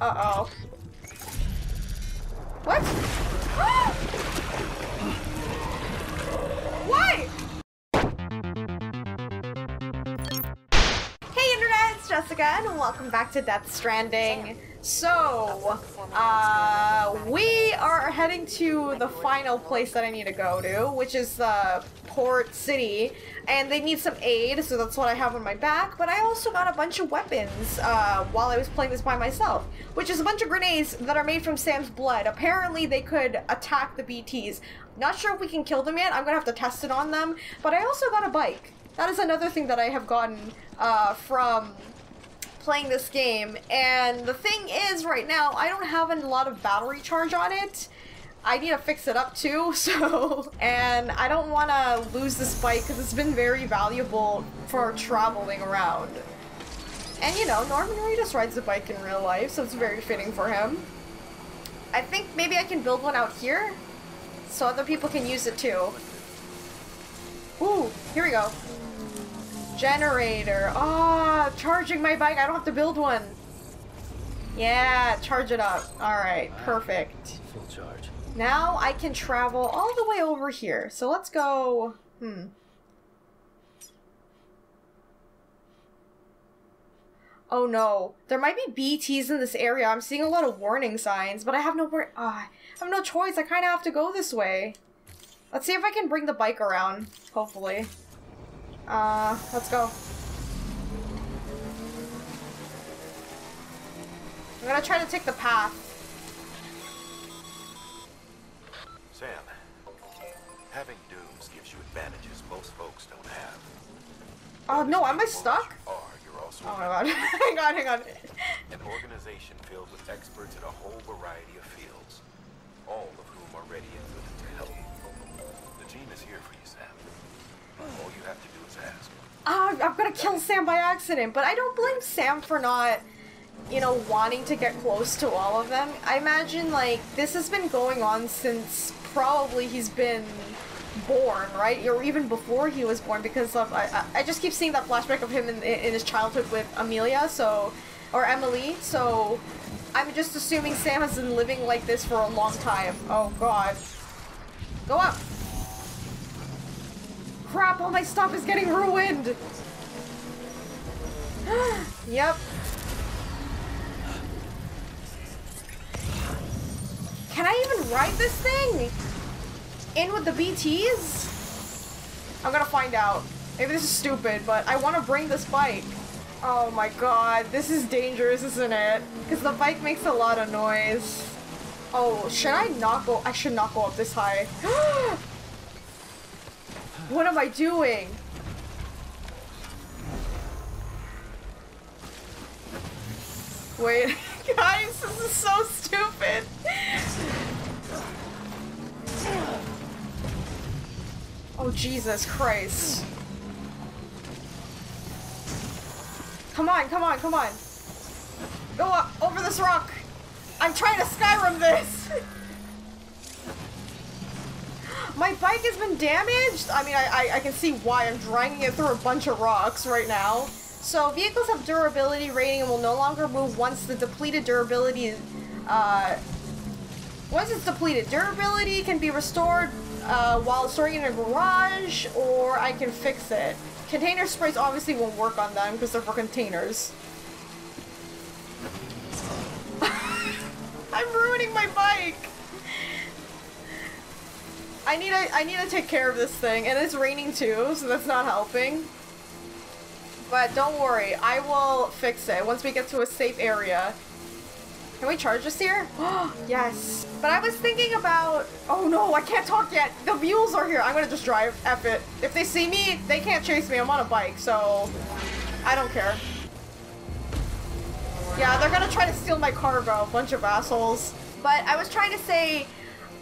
Uh-oh. What? Why? Hey Internet, it's Jessica, and welcome back to Death Stranding. So, uh, we are heading to the final place that I need to go to, which is the port city, and they need some aid, so that's what I have on my back, but I also got a bunch of weapons, uh, while I was playing this by myself, which is a bunch of grenades that are made from Sam's blood. Apparently they could attack the BTs. Not sure if we can kill them yet, I'm gonna have to test it on them, but I also got a bike. That is another thing that I have gotten, uh, from playing this game, and the thing is, right now, I don't have a lot of battery charge on it. I need to fix it up too, so... And I don't want to lose this bike because it's been very valuable for traveling around. And you know, Norman Reedus rides a bike in real life, so it's very fitting for him. I think maybe I can build one out here, so other people can use it too. Ooh, here we go. Generator. Ah, oh, charging my bike. I don't have to build one. Yeah, charge it up. Alright, perfect. Full charge. Now I can travel all the way over here. So let's go... Hmm. Oh no. There might be BTs in this area. I'm seeing a lot of warning signs, but I have no... Uh, I have no choice. I kind of have to go this way. Let's see if I can bring the bike around. Hopefully. Uh, let's go. I'm gonna try to take the path. Having dooms gives you advantages most folks don't have. Oh no, am I stuck? You are, you're also oh my god. hang on, hang on. An organization filled with experts in a whole variety of fields, all of whom are ready and willing to help. The team is here for you, Sam. All you have to do is ask. Ah, I'm gonna kill Sam by accident, but I don't blame Sam for not, you know, wanting to get close to all of them. I imagine, like, this has been going on since probably he's been born, right? Or even before he was born, because of, I, I just keep seeing that flashback of him in, in his childhood with Amelia, so, or Emily, so I'm just assuming Sam has been living like this for a long time. Oh god. Go up! Crap, all my stuff is getting ruined! yep. Can I even ride this thing? In with the BTs? I'm gonna find out. Maybe this is stupid, but I want to bring this bike. Oh my god, this is dangerous, isn't it? Because the bike makes a lot of noise. Oh, should I not go? I should not go up this high. What am I doing? Wait, guys, this is so stupid. Oh, Jesus Christ. Come on, come on, come on. Go up, over this rock. I'm trying to Skyrim this. My bike has been damaged? I mean, I, I, I, can see why. I'm dragging it through a bunch of rocks right now. So, vehicles have durability rating and will no longer move once the depleted durability, uh, once it's depleted. Durability can be restored uh, while storing in a garage, or I can fix it. Container sprays obviously won't work on them because they're for containers. I'm ruining my bike! I need to I need to take care of this thing, and it's raining too, so that's not helping. But don't worry, I will fix it once we get to a safe area. Can we charge this here? yes. But I was thinking about... Oh no, I can't talk yet. The mules are here. I'm gonna just drive. F it. If they see me, they can't chase me. I'm on a bike, so... I don't care. Yeah, they're gonna try to steal my cargo. Bunch of assholes. But I was trying to say...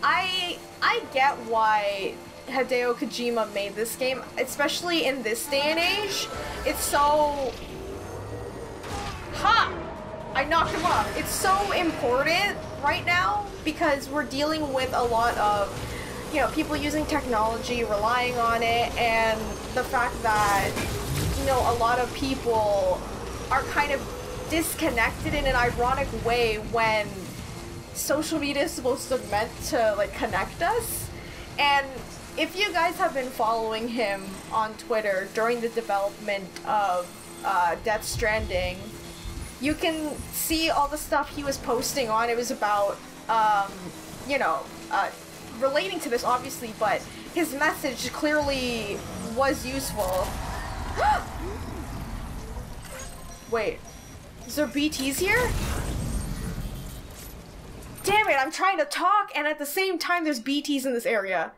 I I get why Hideo Kojima made this game, especially in this day and age. It's so... Ha! I knocked him off. It's so important right now because we're dealing with a lot of, you know, people using technology, relying on it, and the fact that, you know, a lot of people are kind of disconnected in an ironic way when social media is supposed to meant to like connect us. And if you guys have been following him on Twitter during the development of uh, Death Stranding, you can see all the stuff he was posting on. It was about, um, you know, uh, relating to this obviously, but his message clearly was useful. Wait, is there BTs here? Damn it, I'm trying to talk and at the same time there's BTs in this area.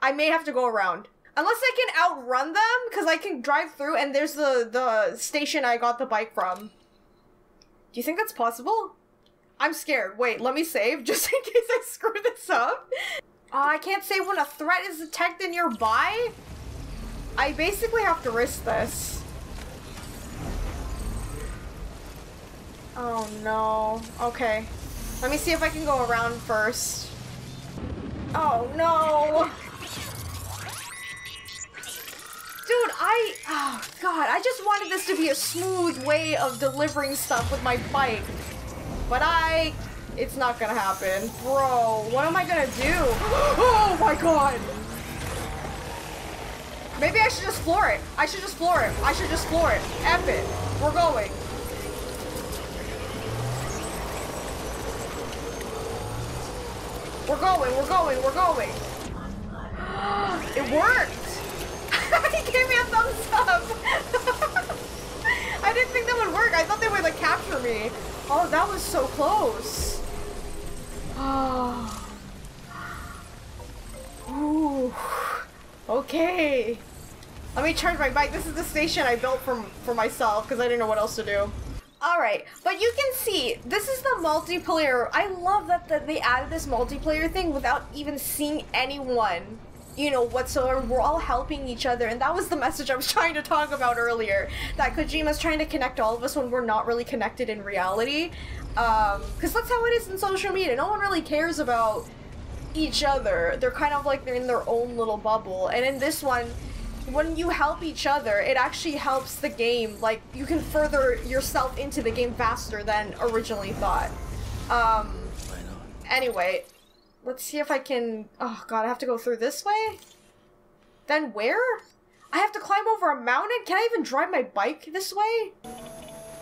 I may have to go around. Unless I can outrun them, because I can drive through and there's the, the station I got the bike from. Do you think that's possible? I'm scared. Wait, let me save just in case I screw this up. Oh, I can't save when a threat is detected nearby? I basically have to risk this. Oh no. Okay. Let me see if I can go around first. Oh no! Dude, I... Oh, God. I just wanted this to be a smooth way of delivering stuff with my bike. But I... It's not gonna happen. Bro, what am I gonna do? Oh, my God. Maybe I should just floor it. I should just floor it. I should just floor it. F it. We're going. We're going, we're going, we're going. it worked! he gave me a thumbs up. I didn't think that would work. I thought they would like capture me. Oh, that was so close. Oh. Ooh. Okay. Let me charge my bike. This is the station I built for, for myself because I didn't know what else to do. Alright, but you can see, this is the multiplayer. I love that, that they added this multiplayer thing without even seeing anyone you know, whatsoever. We're all helping each other, and that was the message I was trying to talk about earlier. That Kojima's trying to connect all of us when we're not really connected in reality. Because um, that's how it is in social media. No one really cares about each other. They're kind of like they're in their own little bubble. And in this one, when you help each other, it actually helps the game. Like, you can further yourself into the game faster than originally thought. Um, anyway, Let's see if I can... Oh god, I have to go through this way? Then where? I have to climb over a mountain? Can I even drive my bike this way?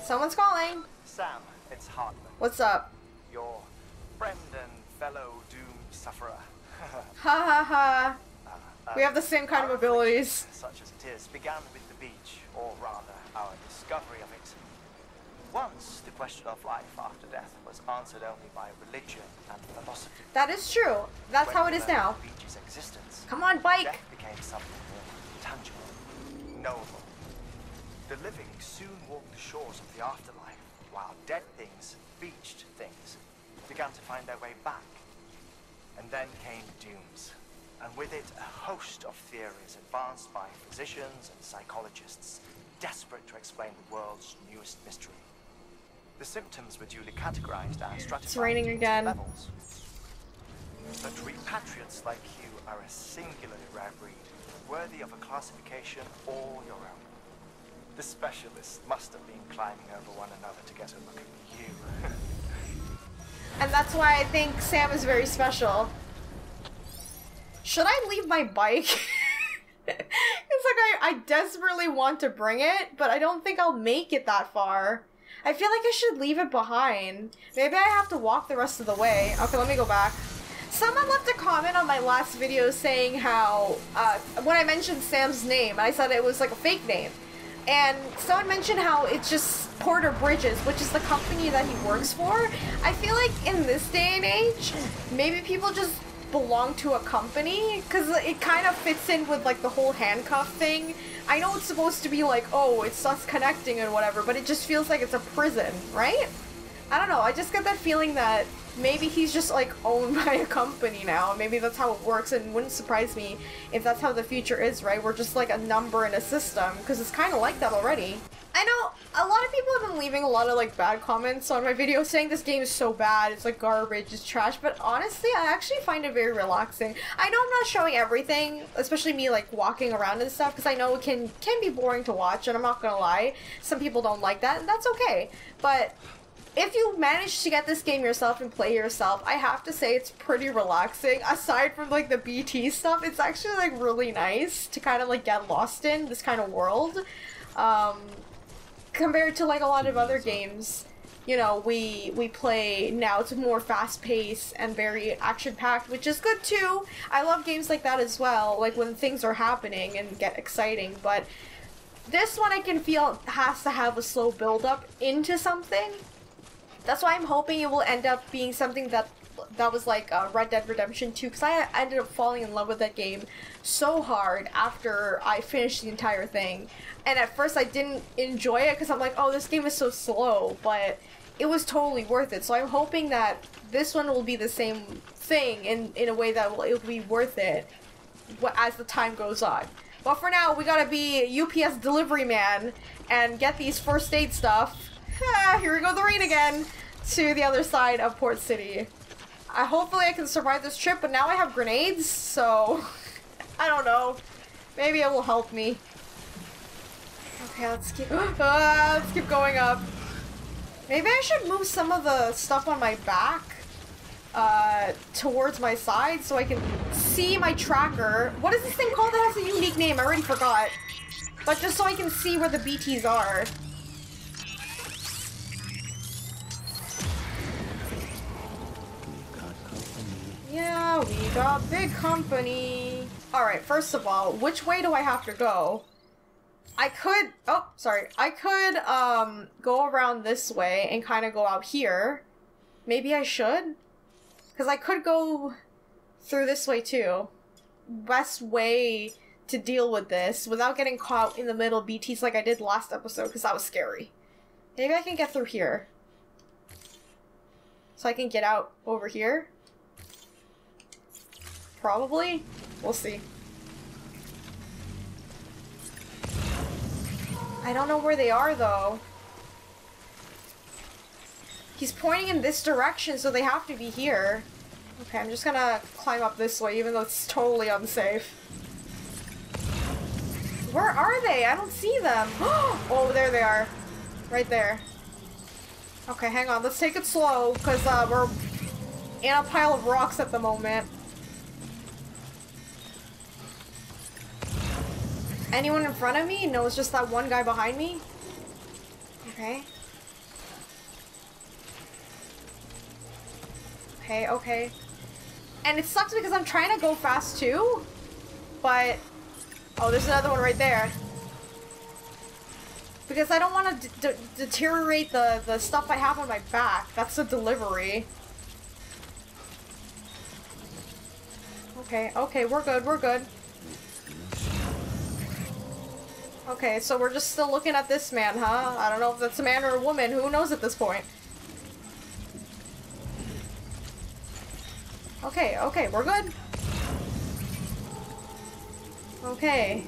Someone's calling. Sam, it's Heartman. What's up? Your friend and fellow doom sufferer. ha ha ha. Uh, uh, we have the same kind of abilities. Such as it is, began with the beach, or rather, our discovery of it. Once, the question of life after death was answered only by religion and philosophy. That is true. That's when how it is now. Beach's existence, Come on, bike! Death became something more tangible, knowable. The living soon walked the shores of the afterlife, while dead things, beached things, began to find their way back. And then came dooms, and with it a host of theories advanced by physicians and psychologists, desperate to explain the world's newest mystery. The symptoms were duly categorized and stratified it's raining again. levels. But repatriates like you are a singularly rare breed, worthy of a classification all your own. The specialists must have been climbing over one another to get a look at you. and that's why I think Sam is very special. Should I leave my bike? it's like I, I desperately want to bring it, but I don't think I'll make it that far. I feel like I should leave it behind. Maybe I have to walk the rest of the way. Okay, let me go back. Someone left a comment on my last video saying how, uh, when I mentioned Sam's name, I said it was like a fake name. And someone mentioned how it's just Porter Bridges, which is the company that he works for. I feel like in this day and age, maybe people just belong to a company because it kind of fits in with like the whole handcuff thing I know it's supposed to be like, oh, it's us connecting and whatever, but it just feels like it's a prison, right? I don't know, I just get that feeling that maybe he's just like owned by a company now. Maybe that's how it works and wouldn't surprise me if that's how the future is, right? We're just like a number in a system because it's kind of like that already. I know a lot of people have been leaving a lot of like bad comments on my video saying this game is so bad, it's like garbage, it's trash, but honestly, I actually find it very relaxing. I know I'm not showing everything, especially me like walking around and stuff, because I know it can can be boring to watch, and I'm not gonna lie, some people don't like that, and that's okay. But if you manage to get this game yourself and play yourself, I have to say it's pretty relaxing. Aside from like the BT stuff, it's actually like really nice to kind of like get lost in this kind of world. Um, compared to like a lot of other games you know we we play now it's more fast paced and very action packed which is good too. I love games like that as well like when things are happening and get exciting but this one i can feel has to have a slow build up into something. That's why i'm hoping it will end up being something that that was like uh, Red Dead Redemption 2 because I ended up falling in love with that game so hard after I finished the entire thing. And at first I didn't enjoy it because I'm like, oh, this game is so slow, but it was totally worth it. So I'm hoping that this one will be the same thing in, in a way that will, it'll be worth it as the time goes on. But for now, we gotta be UPS delivery man and get these first aid stuff. Ah, here we go, the rain again! To the other side of Port City. I hopefully I can survive this trip, but now I have grenades, so I don't know. Maybe it will help me. Okay, let's keep uh, let's keep going up. Maybe I should move some of the stuff on my back uh, towards my side so I can see my tracker. What is this thing called that has a unique name? I already forgot. But just so I can see where the BTs are. Yeah, we got big company. Alright, first of all, which way do I have to go? I could, oh, sorry. I could, um, go around this way and kind of go out here. Maybe I should? Because I could go through this way too. Best way to deal with this without getting caught in the middle BTs like I did last episode because that was scary. Maybe I can get through here. So I can get out over here. Probably. We'll see. I don't know where they are, though. He's pointing in this direction, so they have to be here. Okay, I'm just gonna climb up this way, even though it's totally unsafe. Where are they? I don't see them. oh, there they are. Right there. Okay, hang on. Let's take it slow, because uh, we're in a pile of rocks at the moment. Anyone in front of me? No, it's just that one guy behind me? Okay. Okay, okay. And it sucks because I'm trying to go fast too, but... Oh, there's another one right there. Because I don't want to deteriorate the, the stuff I have on my back. That's the delivery. Okay, okay, we're good, we're good. Okay, so we're just still looking at this man, huh? I don't know if that's a man or a woman. Who knows at this point? Okay, okay, we're good. Okay.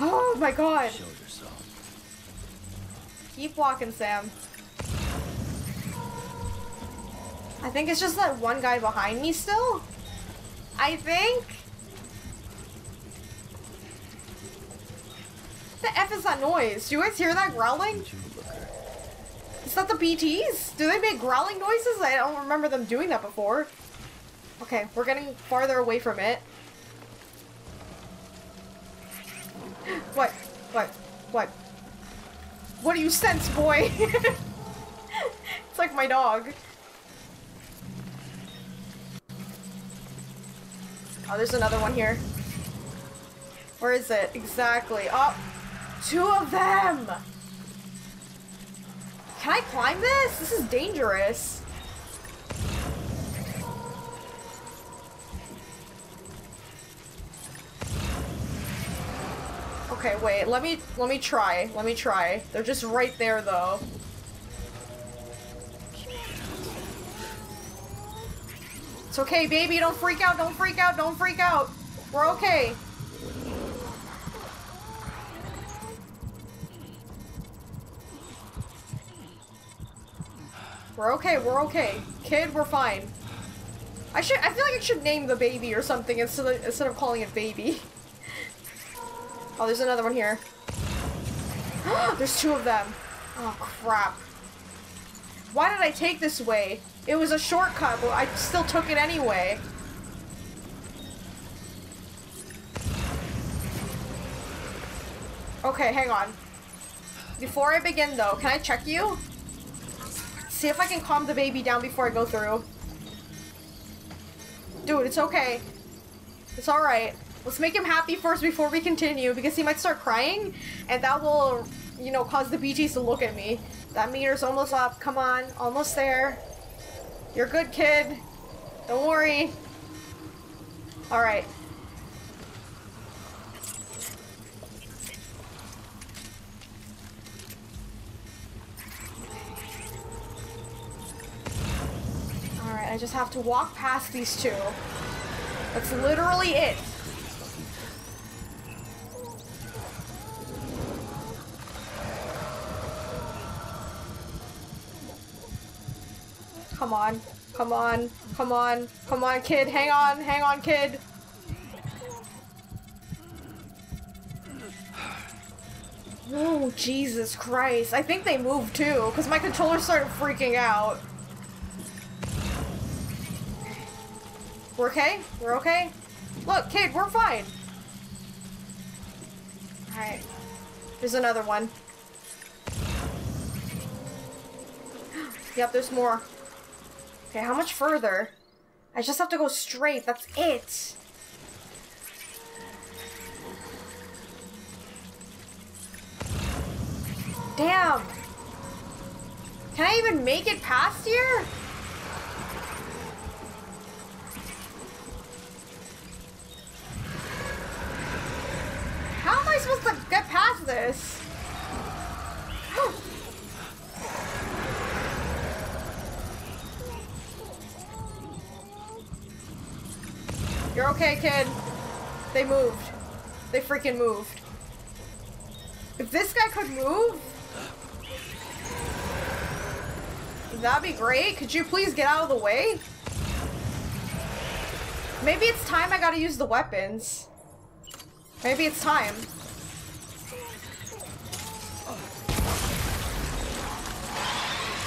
Oh my god. Keep walking, Sam. I think it's just that one guy behind me still. I think. The F is that noise? Do you guys hear that growling? Is that the BTs? Do they make growling noises? I don't remember them doing that before. Okay, we're getting farther away from it. What? What? What? What do you sense, boy? it's like my dog. Oh, there's another one here. Where is it? Exactly. Oh! Two of them! Can I climb this? This is dangerous. Okay, wait, let me let me try. Let me try. They're just right there though. It's okay, baby, don't freak out, don't freak out, don't freak out. We're okay. We're okay, we're okay. Kid, we're fine. I should- I feel like I should name the baby or something instead of, instead of calling it baby. Oh, there's another one here. there's two of them. Oh, crap. Why did I take this way? It was a shortcut, but I still took it anyway. Okay, hang on. Before I begin though, can I check you? See if I can calm the baby down before I go through. Dude, it's okay. It's alright. Let's make him happy first before we continue because he might start crying and that will, you know, cause the BGs to look at me. That meter's almost up. Come on. Almost there. You're good, kid. Don't worry. Alright. Alright, I just have to walk past these two. That's literally it. Come on. Come on. Come on. Come on, kid. Hang on. Hang on, kid. Oh, Jesus Christ. I think they moved too, because my controller started freaking out. We're okay? We're okay? Look, kid, we're fine. Alright. There's another one. yep, there's more. Okay, how much further? I just have to go straight. That's it. Damn. Can I even make it past here? How am I supposed to get past this? You're okay, kid. They moved. They freaking moved. If this guy could move, that'd be great. Could you please get out of the way? Maybe it's time I gotta use the weapons. Maybe it's time.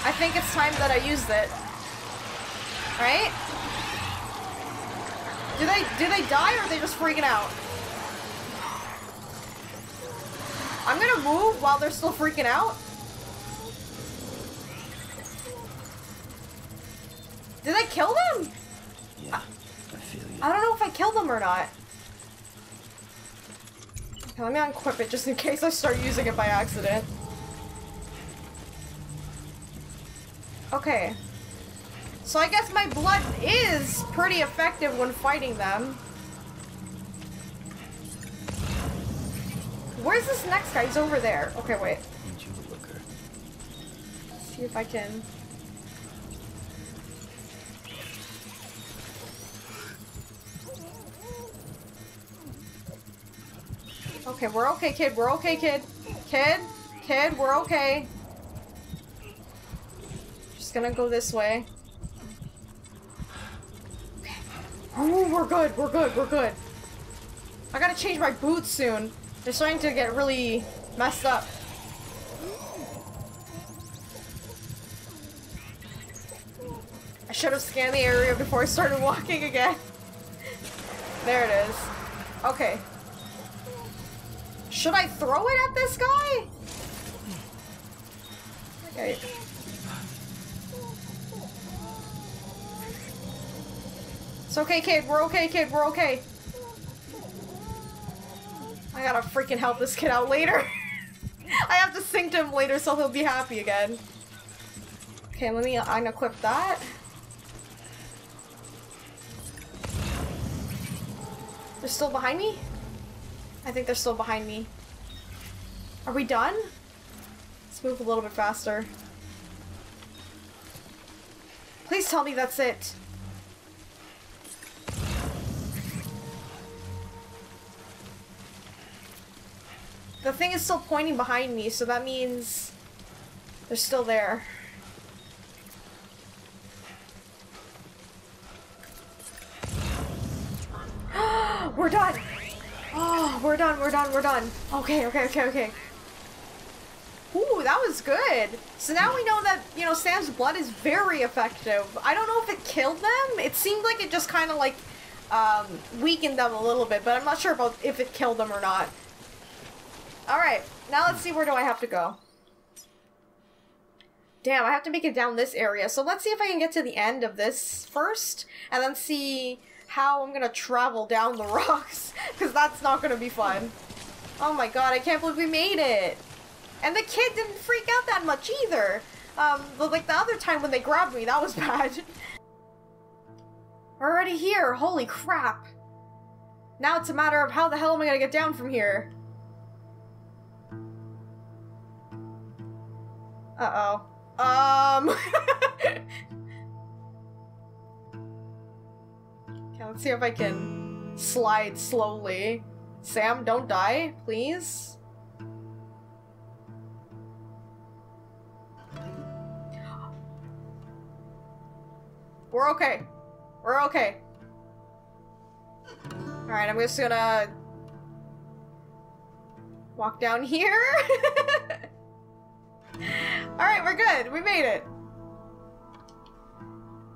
I think it's time that I used it. Right? Do they do they die or are they just freaking out? I'm gonna move while they're still freaking out. Did I kill them? Yeah, I feel you. I don't know if I killed them or not. Let me unequip it just in case I start using it by accident. Okay. So I guess my blood is pretty effective when fighting them. Where's this next guy? He's over there. Okay, wait. Need you to look her. see if I can. Okay, we're okay, kid. We're okay, kid. Kid, kid, we're okay. Just gonna go this way. Okay. Ooh, we're good. We're good. We're good. I gotta change my boots soon. They're starting to get really messed up. I should have scanned the area before I started walking again. there it is. Okay. Should I throw it at this guy? Okay. It's okay, kid. We're okay, kid. We're okay. I gotta freaking help this kid out later. I have to sing to him later so he'll be happy again. Okay, let me unequip that. They're still behind me? I think they're still behind me. Are we done? Let's move a little bit faster. Please tell me that's it. The thing is still pointing behind me, so that means they're still there. We're done! Oh, we're done, we're done, we're done. Okay, okay, okay, okay. Ooh, that was good. So now we know that, you know, Sam's blood is very effective. I don't know if it killed them. It seemed like it just kind of like um, weakened them a little bit, but I'm not sure about if it killed them or not. Alright, now let's see where do I have to go. Damn, I have to make it down this area. So let's see if I can get to the end of this first, and then see how I'm gonna travel down the rocks, because that's not gonna be fun. Oh my god, I can't believe we made it! And the kid didn't freak out that much either! Um, but like the other time when they grabbed me, that was bad. We're already here, holy crap! Now it's a matter of how the hell am I gonna get down from here? Uh-oh. Um... let's see if I can slide slowly. Sam, don't die, please. We're okay. We're okay. Alright, I'm just gonna... Walk down here. Alright, we're good. We made it.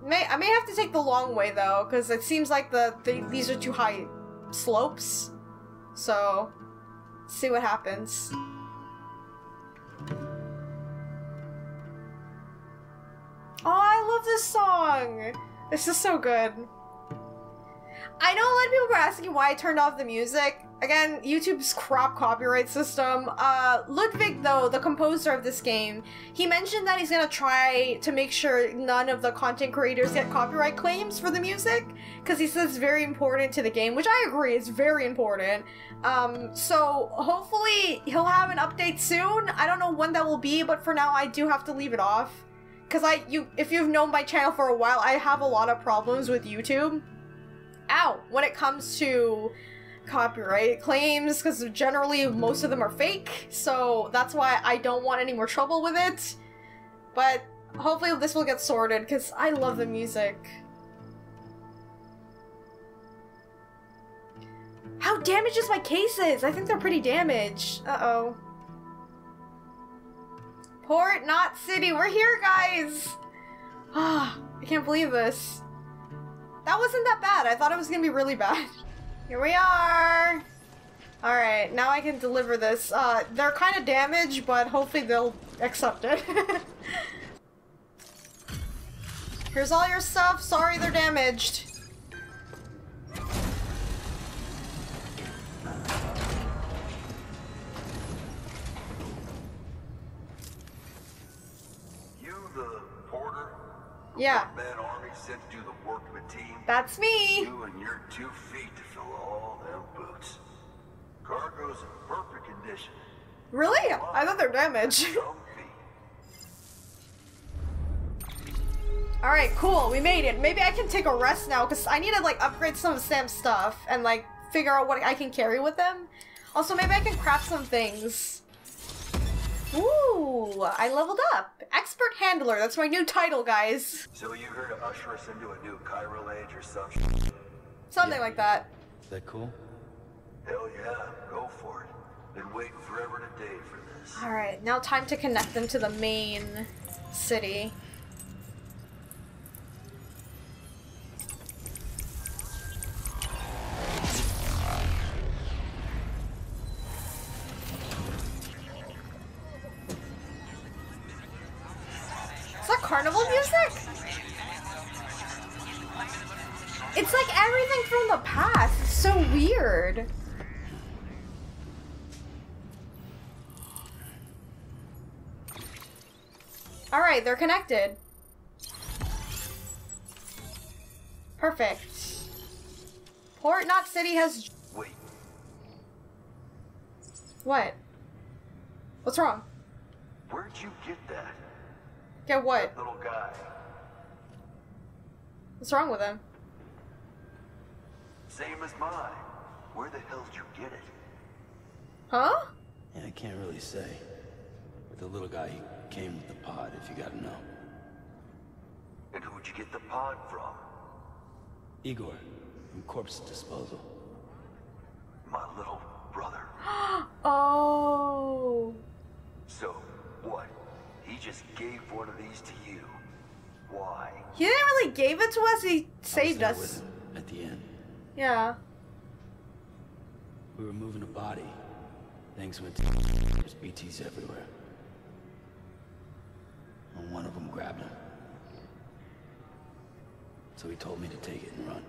May I may have to take the long way though, because it seems like the, the these are too high slopes. So, see what happens. Oh, I love this song! This is so good. I know a lot of people were asking why I turned off the music. Again, YouTube's crap copyright system. Uh, Ludvig, though, the composer of this game, he mentioned that he's gonna try to make sure none of the content creators get copyright claims for the music, because he says it's very important to the game, which I agree is very important. Um, so hopefully he'll have an update soon. I don't know when that will be, but for now I do have to leave it off. Because I, you, if you've known my channel for a while, I have a lot of problems with YouTube. Ow! When it comes to copyright claims because generally most of them are fake so that's why I don't want any more trouble with it. But hopefully this will get sorted because I love the music. How damaged is my cases? I think they're pretty damaged. Uh-oh. Port Knot City we're here guys! Ah I can't believe this. That wasn't that bad. I thought it was gonna be really bad Here we are! Alright, now I can deliver this. Uh, they're kind of damaged, but hopefully they'll accept it. Here's all your stuff. Sorry they're damaged. You the porter? Yeah. Army sent to do the work of a team? That's me! You and your two feet all boots. Cargo's in perfect condition. Really? I thought they're damaged. Alright, cool. We made it. Maybe I can take a rest now, because I need to, like, upgrade some of Sam's stuff and, like, figure out what I can carry with them. Also, maybe I can craft some things. Ooh, I leveled up. Expert Handler. That's my new title, guys. So you here to usher us into a new chiral age or some Something like that. Is that cool? Hell yeah, go for it. Been waiting forever and a day for this. Alright, now time to connect them to the main city. Alright, they're connected. Perfect. Port Knot City has... Wait, What? What's wrong? where'd you get that? Get what? Little guy. What's wrong with him? Same as mine. Where the hell did you get it? Huh? Yeah, I can't really say. But the little guy, he came with the pod, if you gotta know. And who'd you get the pod from? Igor, from Corpse Disposal. My little brother. Oh. So, what? He just gave one of these to you. Why? He didn't really give it to us, he saved us. at the end. Yeah. We were moving a body. Things went. There's BTs everywhere. And one of them grabbed him. So he told me to take it and run.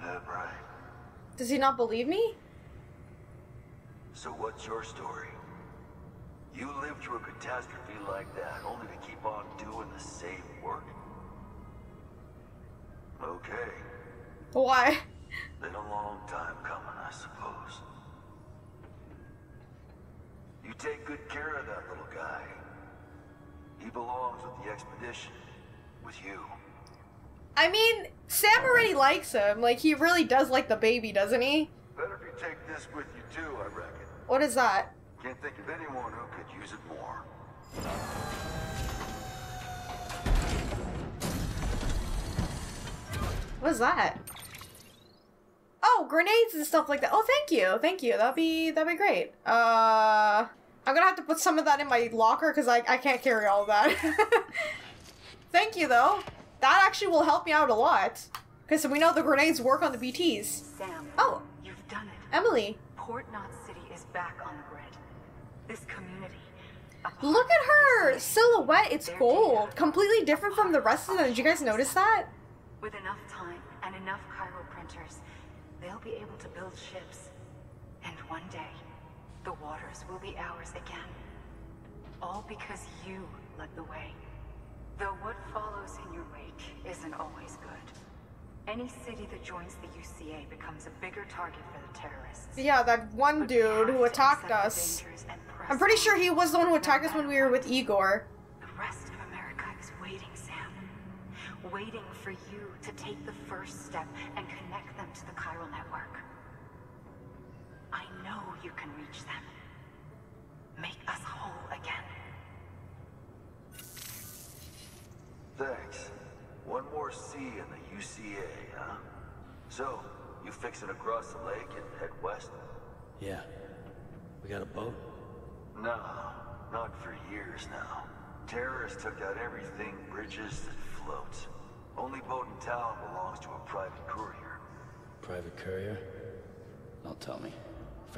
That right. Does he not believe me? So what's your story? You lived through a catastrophe like that, only to keep on doing the same work? Okay. Why? Been a long time coming, I suppose. You take good care of that little guy. He belongs with the expedition. With you. I mean, Sam already likes him. Like, he really does like the baby, doesn't he? Better if you take this with you too, I reckon. What is that? Can't think of anyone who could use it more. What is that? Oh, grenades and stuff like that. Oh, thank you, thank you. That'd be that'd be great. Uh, I'm gonna have to put some of that in my locker because I I can't carry all that. thank you though. That actually will help me out a lot. Because we know the grenades work on the BTs. Sam. Oh. You've done it. Emily, Port Knot City is back on the grid. This community. look at her silhouette. It's gold, completely different from the rest of them. Did you guys notice that? With enough time and enough chiral printers, they'll be able to build ships. And one day, the waters will be ours again. All because you led the way. Though what follows in your wake isn't always good. Any city that joins the UCA becomes a bigger target for the terrorists. Yeah, that one But dude who attacked us. dangers and press I'm pretty sure he was the one who attacked us when we were with Igor. The rest of America is waiting, Sam. Waiting for you to take the first step and connect them to the chiral network. I know you can reach them. Make us whole again. Thanks. One more C in the UCA, huh? So, you fixing to cross the lake and head west? Yeah. We got a boat? No, not for years now. Terrorists took out everything bridges that floats. Only boat in town belongs to a private courier. Private courier? Don't tell me.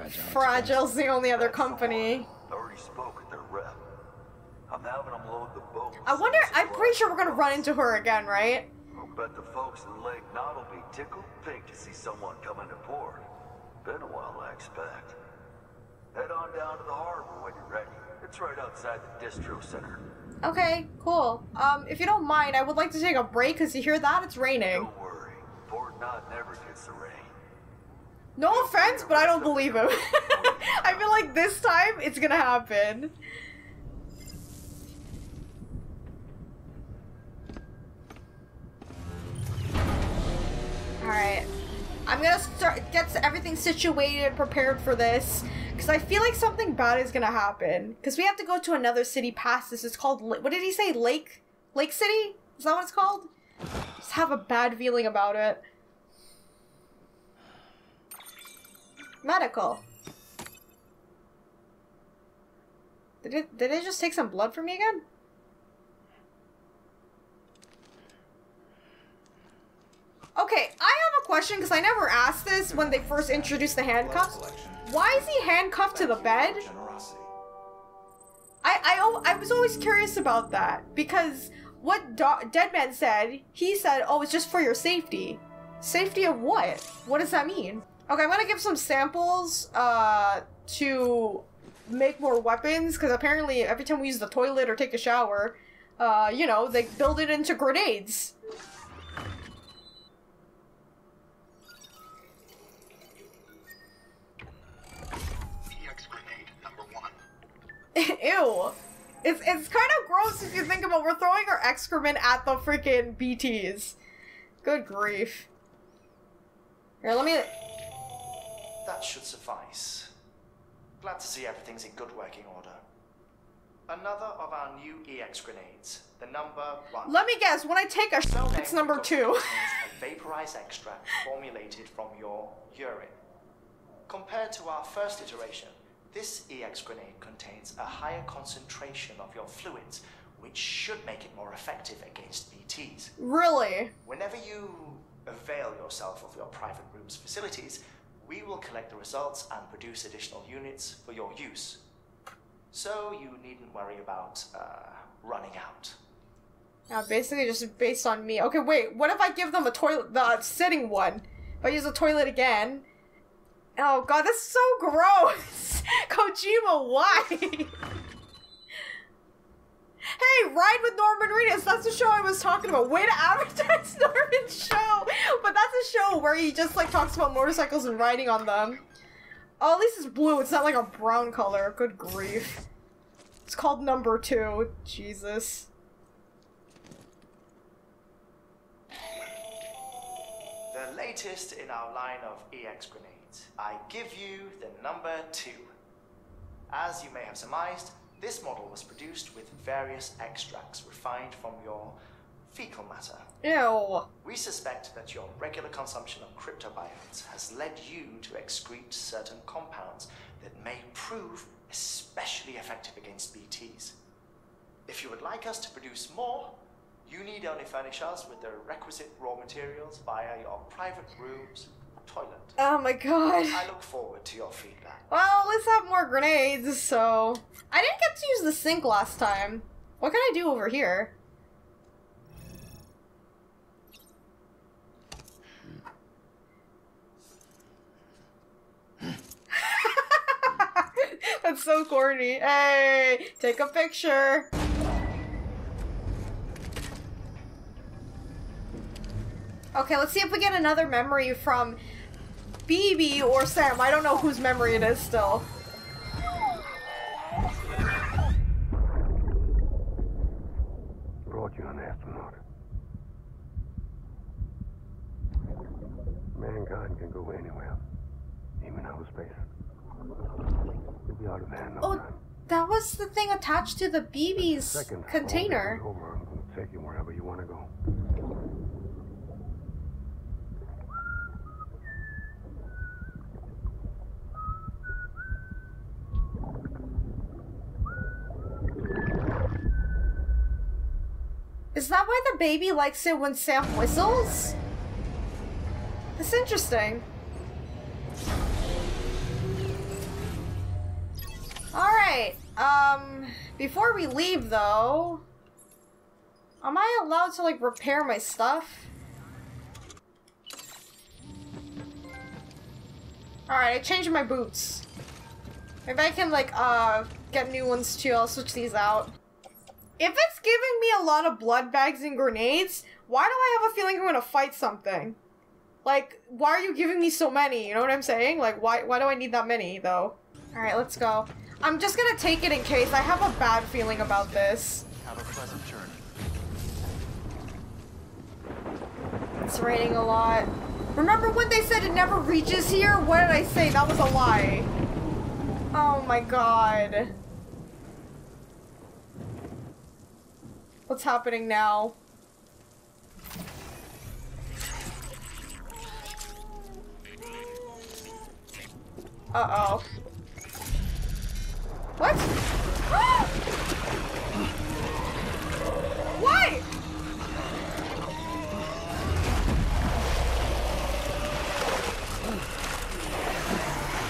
Fragile. Fragile's the only other company. one. Already spoke with their rep. I'm having them load the boat. I wonder, I'm pretty sure we're gonna run into her again, right? I'll bet the folks in Lake Knot will be tickled pink to see someone come into port. Been a while, I expect. Head on down to the harbor when you're ready. It's right outside the distro center. Okay, cool. Um, if you don't mind, I would like to take a break because you hear that? It's raining. Don't worry, Port Knot never gets the rain. No offense, but I don't believe him. I feel like this time it's gonna happen. Alright. I'm gonna start get everything situated, prepared for this. Because I feel like something bad is gonna happen. Because we have to go to another city past this. It's called, what did he say? Lake? Lake City? Is that what it's called? Just have a bad feeling about it. Medical. Did it did it just take some blood from me again? Okay, I have a question because I never asked this when they first introduced the handcuffs. Why is he handcuffed to the bed? I I, I was always curious about that because what Do- Deadman said, he said, "Oh, it's just for your safety." Safety of what? What does that mean? Okay, I'm gonna give some samples uh, to make more weapons because apparently every time we use the toilet or take a shower, uh, you know, they build it into grenades. EX grenade number one. Ew. It's it's kind of gross if you think about we're throwing our excrement at the freaking BTs. Good grief. Here, let me. That should suffice. Glad to see everything's in good working order. Another of our new EX grenades, the number one. Let me guess. When I take a sh- it's number two. A vaporized extract formulated from your urine. Compared to our first iteration, this EX grenade contains a higher concentration of your fluids, which should make it more effective against BTs. really? Whenever you avail yourself of your private room's facilities, we will collect the results and produce additional units for your use. So you needn't worry about uh, running out. Yeah, basically just based on me. Okay, wait. What if I give them a toilet, the sitting one? If I use a toilet again? Oh god, that's so gross. Kojima, why? hey, Ride with Norman Reedus. That's the show I was talking about. Way to advertise Norman's show. But that's a show where he just like talks about motorcycles and riding on them. Oh, at least it's blue. It's not like a brown color. Good grief. It's called number two. Jesus. The latest in our line of EX grenades. I give you the number two. As you may have surmised, this model was produced with various extracts refined from your fecal matter. Ew. We suspect that your regular consumption of cryptobiotes has led you to excrete certain compounds that may prove especially effective against BTs. If you would like us to produce more, you need only furnish us with the requisite raw materials via your private room's toilet. Oh my god. I look forward to your feedback. Well, let's have more grenades, so... I didn't get to use the sink last time. What can I do over here? That's so corny. Hey, take a picture. Okay, let's see if we get another memory from BB or Sam. I don't know whose memory it is still. Brought you an astronaut. Mankind can go anywhere, even outer space. You'll be out of hand no Oh, time. that was the thing attached to the BB's container. all this is over. I'm gonna take you wherever you want to go. Is that why the baby likes it when Sam whistles? That's interesting. Alright, um, before we leave though, am I allowed to like repair my stuff? Alright, I changed my boots. Maybe I can like, uh, get new ones too. I'll switch these out. If it's giving me a lot of blood bags and grenades, why do I have a feeling I'm gonna fight something? Like, why are you giving me so many? You know what I'm saying? Like, why why do I need that many though? Alright, let's go. I'm just gonna take it in case. I have a bad feeling about this. Have a pleasant journey. It's raining a lot. Remember when they said it never reaches here? What did I say? That was a lie. Oh my god. What's happening now? Uh-oh. What? Why?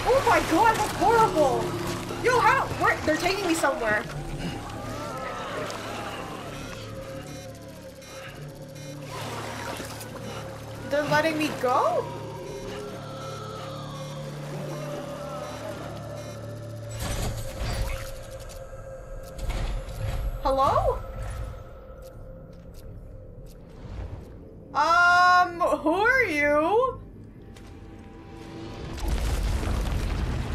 Oh my god, that's horrible! Yo, how? Where? They're taking me somewhere. They're letting me go? Hello? Um, who are you?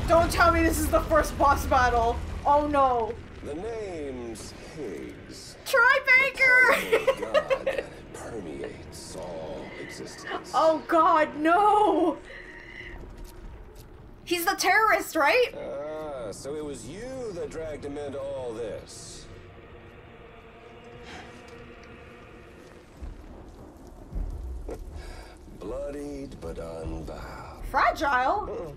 Don't tell me this is the first boss battle. Oh no. The name's Higgs. Troy Oh Baker! Permeates all existence. Oh god, no! He's the terrorist, right? Ah, so it was you that dragged him into all this. Bloodied but unbound. Fragile?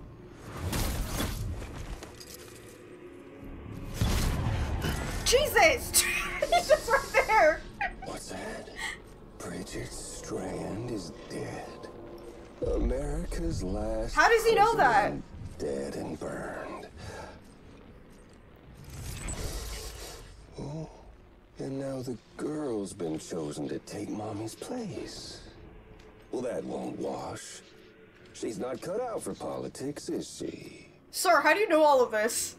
Jesus! He's just right there! What's ahead? Bridget Strand is dead. America's last. How does he know that? Dead and burned. Oh, and now the girl's been chosen to take mommy's place. Well, that won't wash. She's not cut out for politics, is she? Sir, how do you know all of this?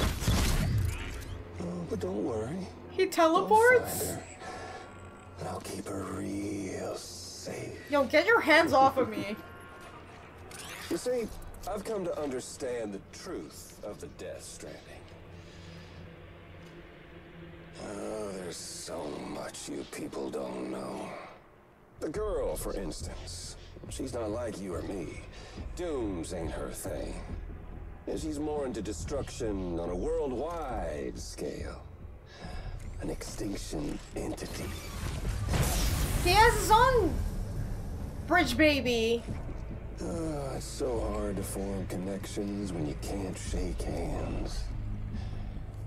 Oh, but don't worry. He teleports? And I'll keep her real safe. Yo, get your hands off of me. You see, I've come to understand the truth of the Death Stranding. Oh, there's so much you people don't know. The girl, for instance. She's not like you or me. Dooms ain't her thing. And she's more into destruction on a worldwide scale. An extinction entity. He has his own bridge baby. Oh, it's so hard to form connections when you can't shake hands.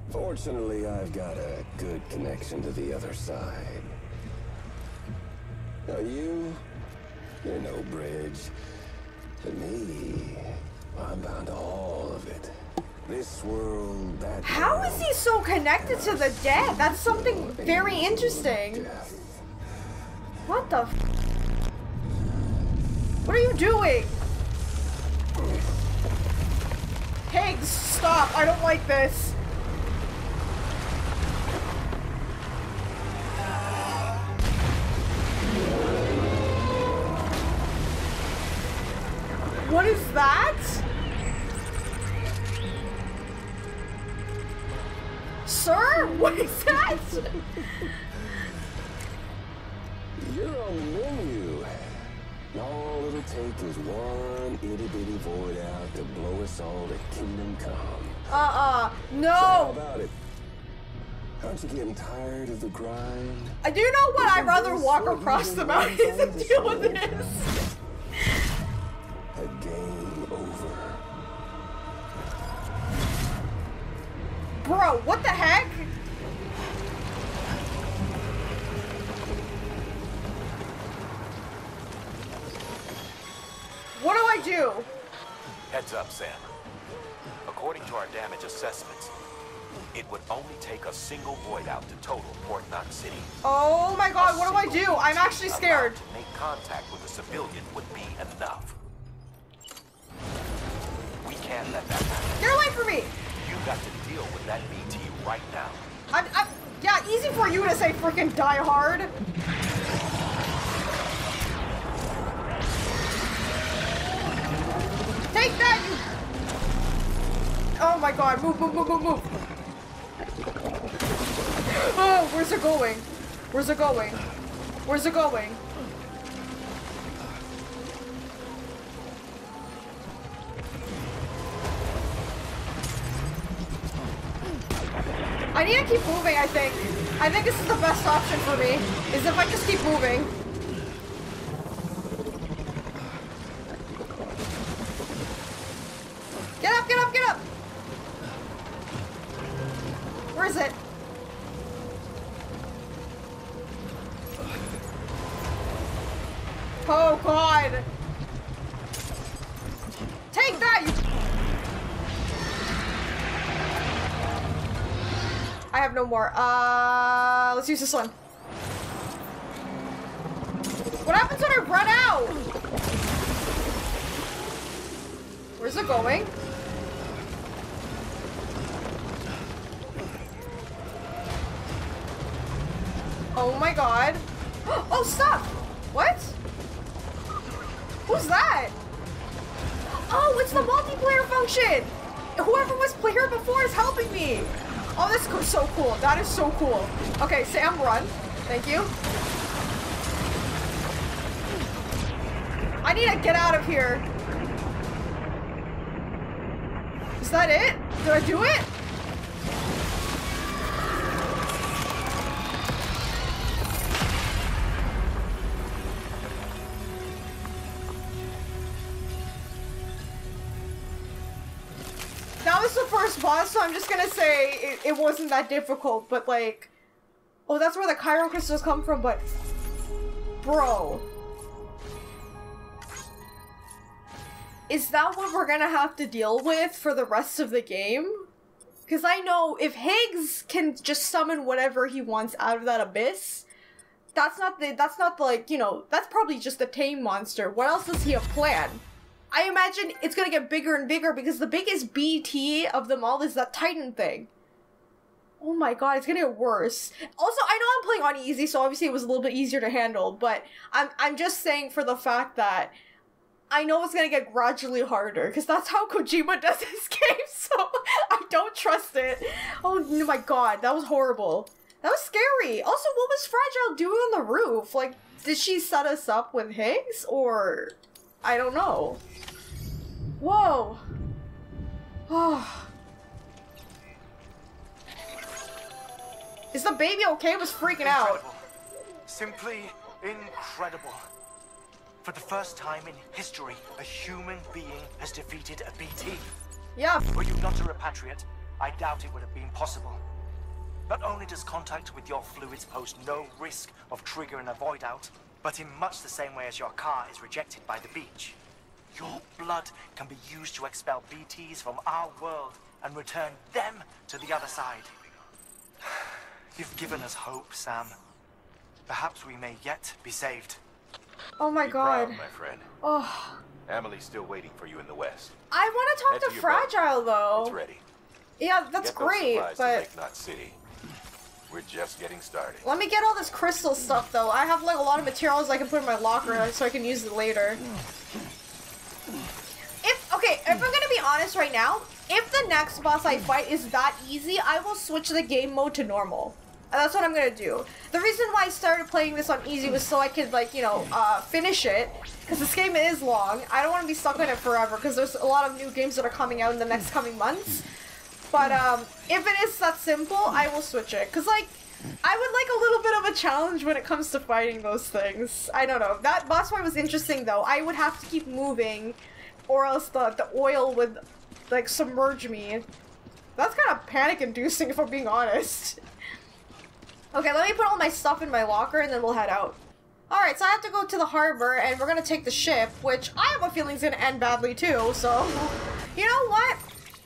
Fortunately, I've got a good connection to the other side. Now you, you're no bridge. To me, I'm bound to all of it. This world, that How world, is he so connected to the dead? That's something very interesting. What the What are you doing? Pigs, stop. I don't like this. What is that? What is that? You're on the menu. All it'll take is one itty bitty void out to blow us all to kingdom come. Uh-uh. no How about it? Aren't you getting tired of the grind? I do know what? I'd rather walk across the mountains and deal with this. A game over. Bro, what the Heads up, Sam. According to our damage assessments, it would only take a single void out to total Port Knot City. Oh my god, A what do I do? I'm actually scared. To make contact with a civilian would be enough. We can't let that happen. Get away from me! You got to deal with that BT right now. I'm, I'm, yeah, easy for you to say freaking die hard. Take that. Oh my god, move, move, move, move, move. Oh, where's it going? Where's it going? Where's it going? I need to keep moving, I think. I think this is the best option for me, is if I just keep moving. More. Uh, let's use this one. here. Is that it? Did I do it? That was the first boss, so I'm just gonna say it, it wasn't that difficult, but like... Oh, that's where the Chiral Crystals come from, but... Bro. We're gonna have to deal with for the rest of the game? Because I know if Higgs can just summon whatever he wants out of that abyss, that's not the that's not the, like you know that's probably just a tame monster. What else does he have planned? I imagine it's gonna get bigger and bigger because the biggest BT of them all is that Titan thing. Oh my god, it's gonna get worse. Also, I know I'm playing on easy, so obviously it was a little bit easier to handle, but I'm I'm just saying for the fact that I know it's gonna get gradually harder because that's how Kojima does his game, so I don't trust it. Oh my god, that was horrible. That was scary. Also, what was Fragile doing on the roof? Like, did she set us up with Higgs? Or. I don't know. Whoa. Oh. Is the baby okay? It was freaking out. Incredible. Simply incredible. For the first time in history, a human being has defeated a BT. Yeah. Were you not a repatriate, I doubt it would have been possible. Not only does contact with your fluids pose no risk of triggering a void out, but in much the same way as your Ka is rejected by the beach. Your blood can be used to expel BTs from our world and return them to the other side. You've given us hope, Sam. Perhaps we may yet be saved. Oh my Be god. proud, my friend. Oh. Amelie's still waiting for you in the west. I want to Head talk to to your boat. Fragile though. It's ready. Yeah, that's great, but Lake Knot City. We're just getting started. let me get all this crystal stuff though. I have like a lot of materials I can put in my locker so I can use it later. If okay, if I'm gonna be honest right now, if the next boss I fight is that easy, I will switch the game mode to normal. That's what I'm gonna do. The reason why I started playing this on easy was so I could like you know uh, finish it because this game is long. I don't want to be stuck on it forever because there's a lot of new games that are coming out in the next coming months. But um, if it is that simple, I will switch it. Cause like, I would like a little bit of a challenge when it comes to fighting those things. I don't know. That boss fight was interesting though. I would have to keep moving, or else the the oil would like submerge me. That's kind of panic-inducing if I'm being honest. Okay, let me put all my stuff in my locker and then we'll head out. Alright, so I have to go to the harbor and we're gonna take the ship, which I have a feeling is gonna end badly too, so... You know what?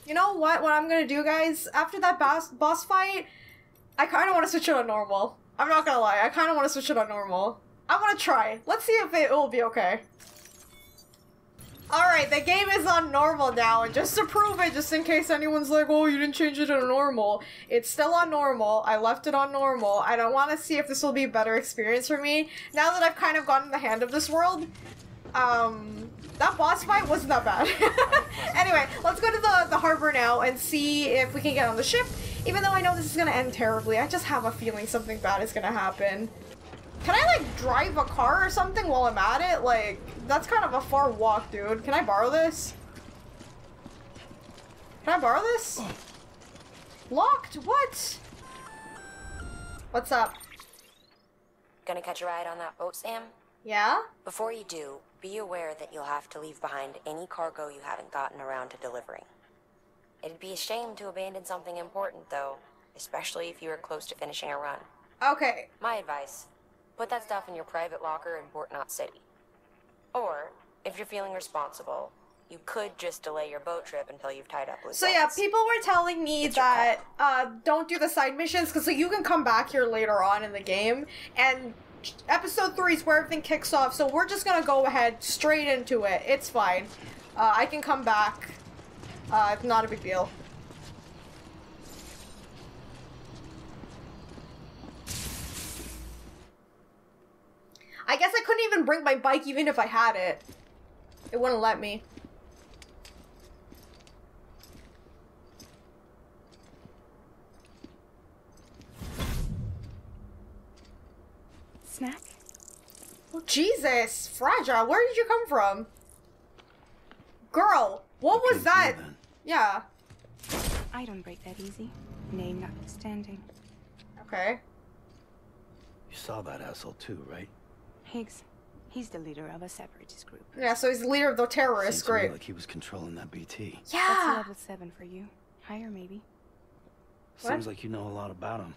You know what? What I'm gonna do, guys? After that boss, boss fight, I kind of want to switch it on normal. I'm not gonna lie, I kind of want to switch it on normal. I want to try. Let's see if it will be okay. Alright, the game is on normal now, and just to prove it, just in case anyone's like, oh, you didn't change it to normal, it's still on normal. I left it on normal. I don't want to see if this will be a better experience for me. Now that I've kind of gotten the hand of this world, um, that boss fight wasn't that bad. anyway, let's go to the, the harbor now and see if we can get on the ship. Even though I know this is gonna end terribly, I just have a feeling something bad is gonna happen. Can I like drive a car or something while I'm at it? Like, that's kind of a far walk, dude. Can I borrow this? Can I borrow this? Locked? What? What's up? Gonna catch a ride on that boat, Sam? Yeah? Before you do, be aware that you'll have to leave behind any cargo you haven't gotten around to delivering. It'd be a shame to abandon something important, though, especially if you were close to finishing a run. Okay. My advice put that stuff in your private locker in Port Knot City. Or, if you're feeling responsible, you could just delay your boat trip until you've tied up loose So yeah, ends. people were telling me that uh, don't do the side missions because so you can come back here later on in the game, and episode three is where everything kicks off. So we're just gonna go ahead straight into it. It's fine. Uh, I can come back. Uh, it's not a big deal. I guess I couldn't even bring my bike even if I had it. It wouldn't let me. Snack? Oh, Jesus! Fragile, where did you come from? Girl, what was that? Yeah. I don't break that easy. Name notwithstanding. Okay. You saw that asshole too, right? Higgs. He's the leader of a separatist group. Yeah, so he's the leader of the terrorist Seemed to me like he was controlling that BT. Yeah. That's Yeah. level 7 for you. Higher, maybe. What? Seems like you know a lot about him.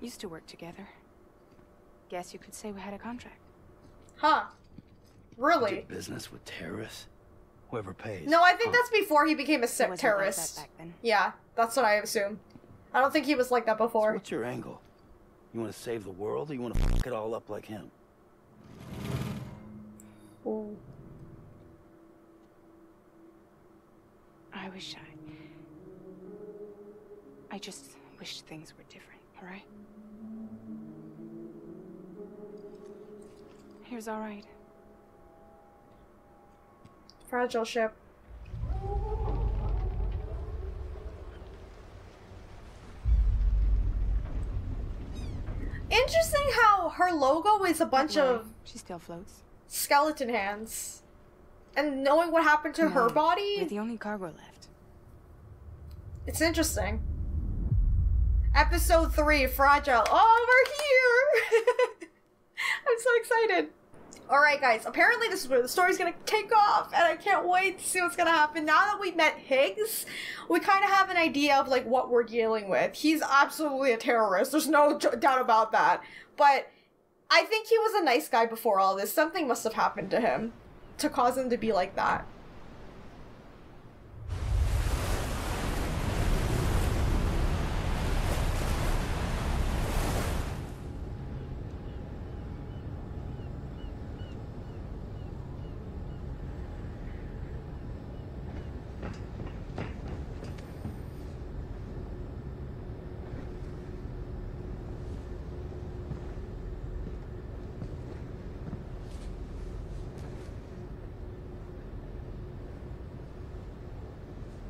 Used to work together. Guess you could say we had a contract. Huh. Really? Did business with terrorists? Whoever pays. No, I think that's before he became a He se- wasn't like that back then. Yeah, that's what I assume. I don't think he was like that So before. what's your angle? You want to save the world, or you want to fuck it all up like him? Wish I. I just wish things were different, alright? Here's alright. Fragile ship. Interesting how her logo is a bunch of She still floats. skeleton hands. And knowing what happened to her body, We're the only cargo left. It's interesting. Episode 3, Fragile. Oh, we're here! I'm so excited. Alright, guys, apparently this is where the story's gonna kick off, and I can't wait to see what's gonna happen. Now that we've met Higgs, we kind of have an idea of like what we're dealing with. He's absolutely a terrorist, there's no doubt about that. But I think he was a nice guy before all this. Something must have happened to him to cause him to be like that.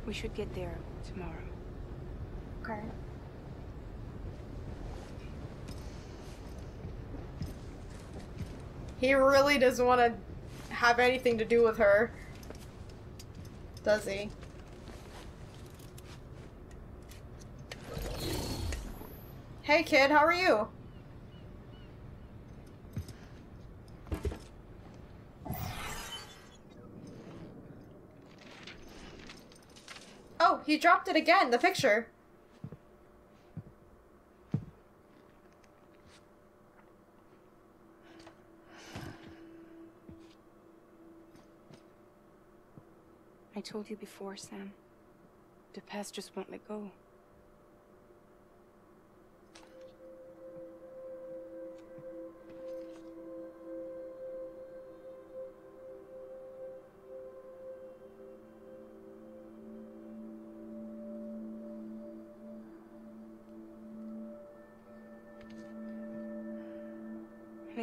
We should get there tomorrow. Okay. He really doesn't want to have anything to do with her. Does he? Hey kid, how are you? He dropped it again, the picture. I told you before, Sam. The past just won't let go.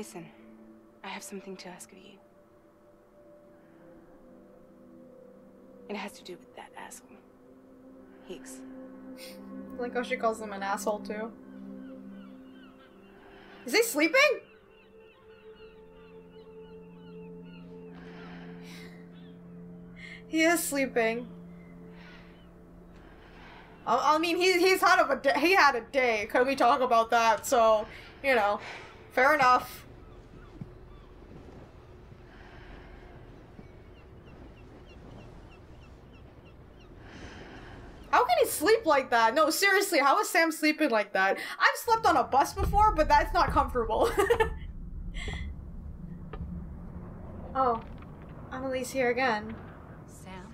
Listen, I have something to ask of you. It has to do with that asshole. Higgs. I like how she calls him an asshole too. Is he sleeping? He is sleeping. I, I mean, he, he's had a he had a day. Could we talk about that? So, you know, fair enough. How can he sleep like that? No, seriously, how is Sam sleeping like that? I've slept on a bus before, but that's not comfortable. oh, Amelie's here again. Sam.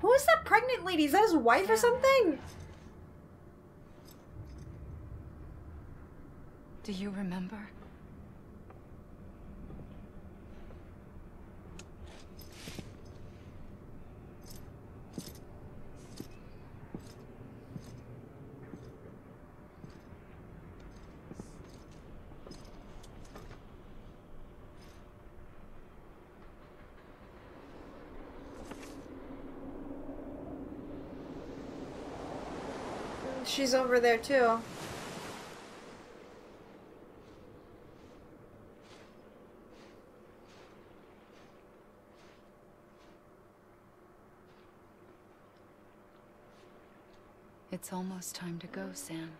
Who is that pregnant lady? Is that his wife or something? Do you remember? She's over there too. It's almost time to go, Sam.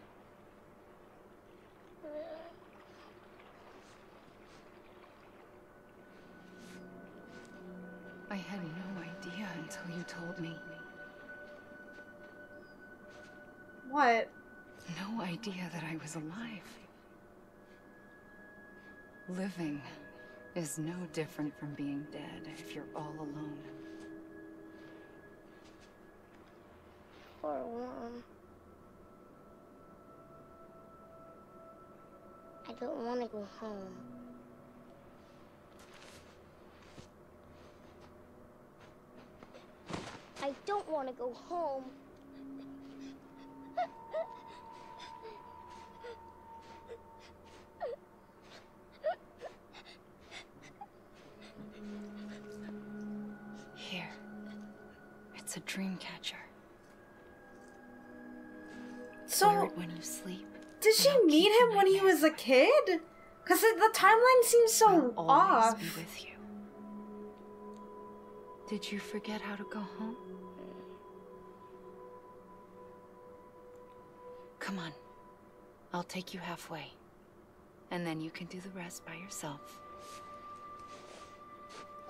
Idea that I was alive. Living is no different from being dead if you're all alone. Poor mom. I don't want to go home. I don't want to go home. He was a kid? Because the timeline seems so I'll off. be with you. Did you forget how to go home? Come on. I'll take you halfway. And then you can do the rest by yourself.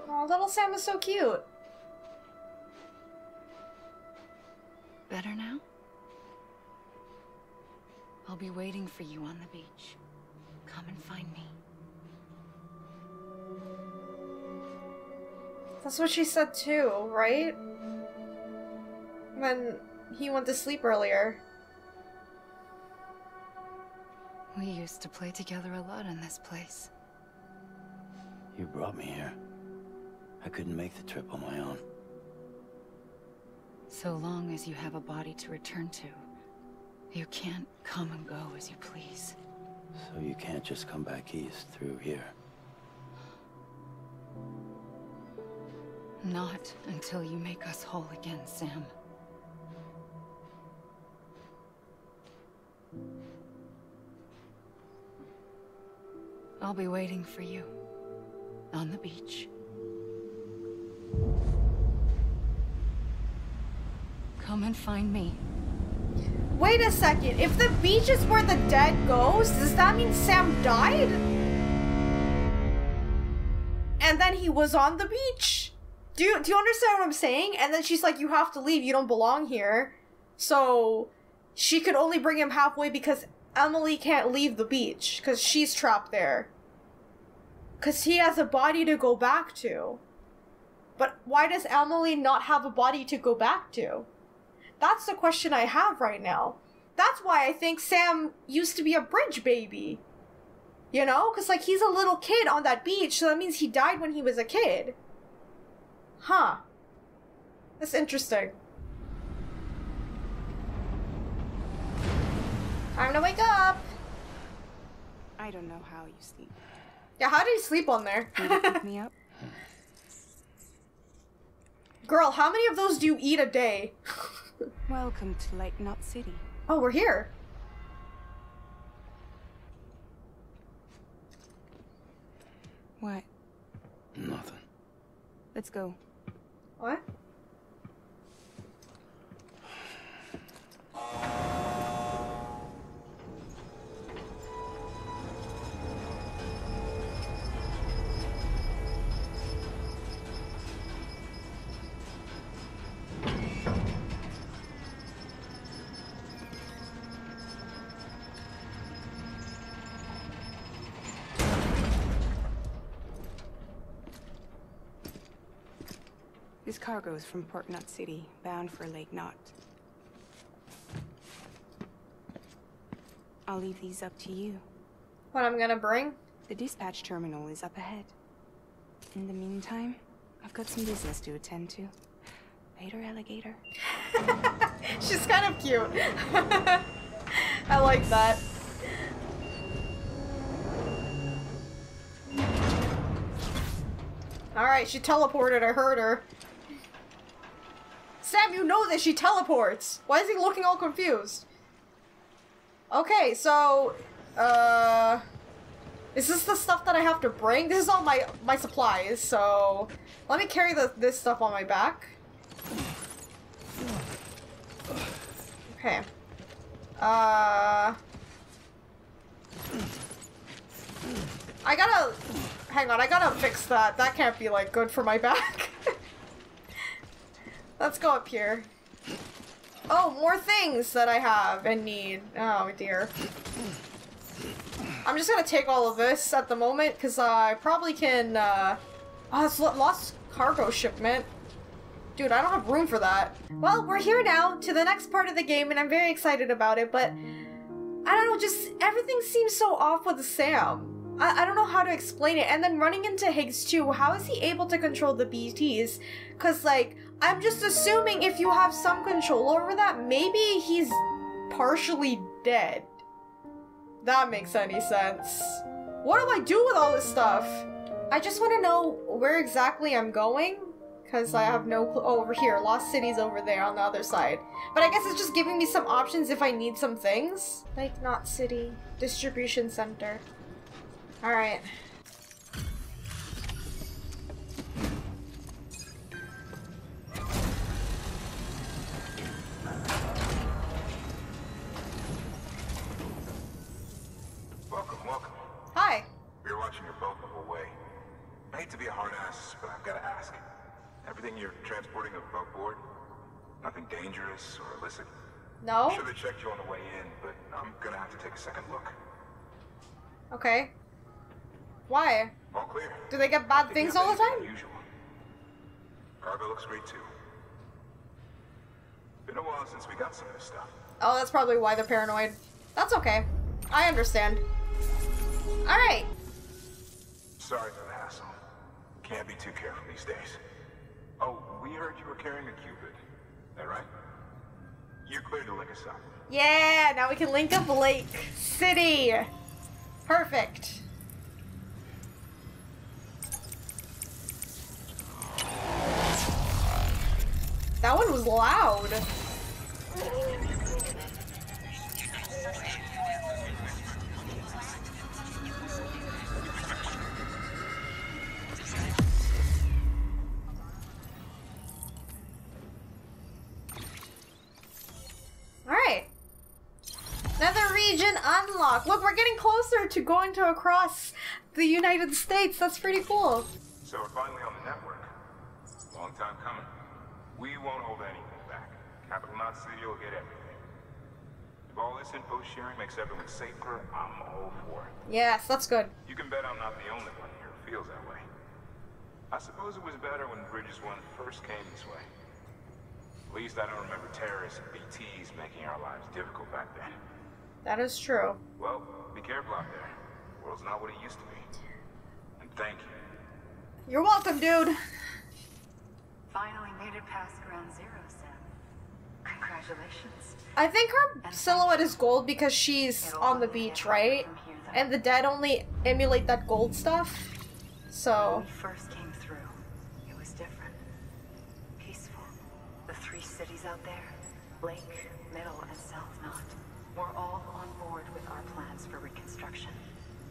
Oh, little Sam is so cute. Better now? I'll be waiting for you on the beach. Come and find me. That's what she said too, right? When he went to sleep earlier. We used to play together a lot in this place. You brought me here. I couldn't make the trip on my own. So long as you have a body to return to, you can't come and go as you please. So you can't just come back east through here. Not until you make us whole again, Sam. I'll be waiting for you. On the beach. Come and find me. Wait a second. If the beach is where the dead goes, does that mean Sam died? And then he was on the beach? Do you, do you understand what I'm saying? And then she's like, you have to leave. You don't belong here. So she could only bring him halfway because Emily can't leave the beach because she's trapped there. Because he has a body to go back to. But why does Emily not have a body to go back to? That's the question I have right now. That's why I think Sam used to be a bridge baby. You know? Because, like, he's a little kid on that beach, so that means he died when he was a kid. Huh. That's interesting. Time to wake up! I don't know how you sleep. Yeah, how do you sleep on there? Pick me up? Girl, how many of those do you eat a day? Welcome to Lake Knot City. Oh, we're here. What? Nothing. Let's go. What? This cargo is from Port Knot City, bound for Lake Knot. I'll leave these up to you. What I'm gonna bring? The dispatch terminal is up ahead. In the meantime, I've got some business to attend to. Later, alligator. She's kind of cute. I like that. Alright, she teleported. I heard her. Sam, you know that she teleports. Why is he looking all confused? Okay, so, uh, is this the stuff that I have to bring? This is all my my supplies. So, let me carry the this stuff on my back. Okay. Uh, I gotta hang on. I gotta fix that. That can't be like good for my back. Let's go up here. Oh, more things that I have and need. Oh dear. I'm just gonna take all of this at the moment because I probably can. Uh... Oh, it's lo- lost cargo shipment. Dude, I don't have room for that. Well, we're here now to the next part of the game, and I'm very excited about it. But I don't know, just everything seems so off with Sam. I, I don't know how to explain it. And then running into Higgs too, how is he able to control the BTs? Because, like, I'm just assuming if you have some control over that, maybe he's partially dead. That makes any sense. What do I do with all this stuff? I just want to know where exactly I'm going. Because I have no clue. Oh, over here. Lost City's over there on the other side. But I guess it's just giving me some options if I need some things. Lake Knot City. Distribution center. Alright. To be a hard ass, but I've got to ask. Everything you're transporting above board? Nothing dangerous or illicit? No? Should have checked you on the way in, but I'm gonna have to take a second look. Okay. Why? All clear. Do they get bad things all the time? Usual. Cargo looks great too. Been a while since we got some of this stuff. Oh, that's probably why they're paranoid. That's okay. I understand. Alright. Sorry for the hassle. Can't be too careful these days. Oh, we heard you were carrying a Q-pid. Is That right? You're clear to link us up. Yeah, now we can link up Lake City. Perfect. That one was loud. Alright. Another region unlocked. Look, we're getting closer to going to across the United States. That's pretty cool. So we're finally on the network. Long time coming. We won't hold anything back. Capital Knot City will get everything. If all this info sharing makes everyone safer, I'm all for it. Yes, that's good. You can bet I'm not the only one here who feels that way. I suppose it was better when Bridges One first came this way. At least I don't remember terrorists and BTs making our lives difficult back then. That is true. Well, be careful out there. The world's not what it used to be. And thank you. You're welcome, dude. Finally made it past ground zero, Sam. Congratulations. I think her silhouette is gold because she's on the beach, right? And the dead only emulate that gold stuff. So, cities out there, Lake, Middle, and South Knot, were all on board with our plans for reconstruction.